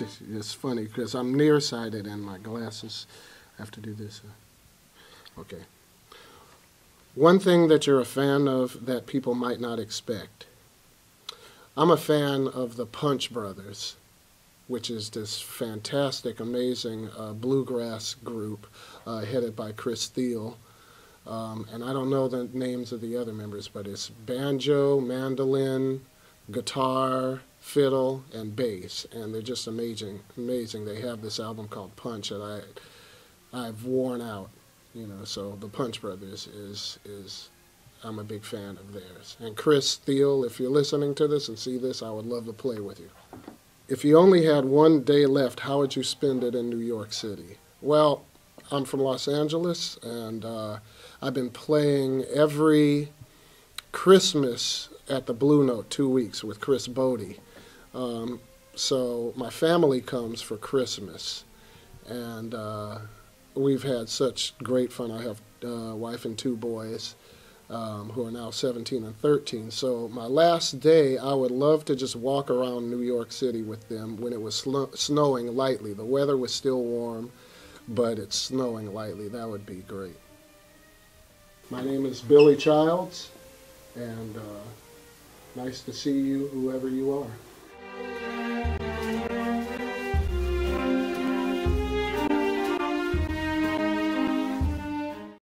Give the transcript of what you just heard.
it's funny because I'm nearsighted and my glasses have to do this. Okay. One thing that you're a fan of that people might not expect. I'm a fan of the Punch Brothers, which is this fantastic, amazing uh, bluegrass group uh, headed by Chris Thile. Um, and I don't know the names of the other members, but it's banjo, mandolin, guitar, fiddle, and bass, and they're just amazing. Amazing. They have this album called Punch that I I've worn out, you know. So the Punch Brothers is is I'm a big fan of theirs. And Chris Thile, if you're listening to this and see this, I would love to play with you. If you only had one day left, how would you spend it in New York City? Well, I'm from Los Angeles, and uh, I've been playing every Christmas at the Blue Note two weeks with Chris Botti. Um, so my family comes for Christmas, and uh, we've had such great fun. I have a wife and two boys um, who are now 17 and 13. So my last day, I would love to just walk around New York City with them when it was sl- snowing lightly. The weather was still warm, but it's snowing lightly. That would be great. My name is Billy Childs, and uh, nice to see you, whoever you are.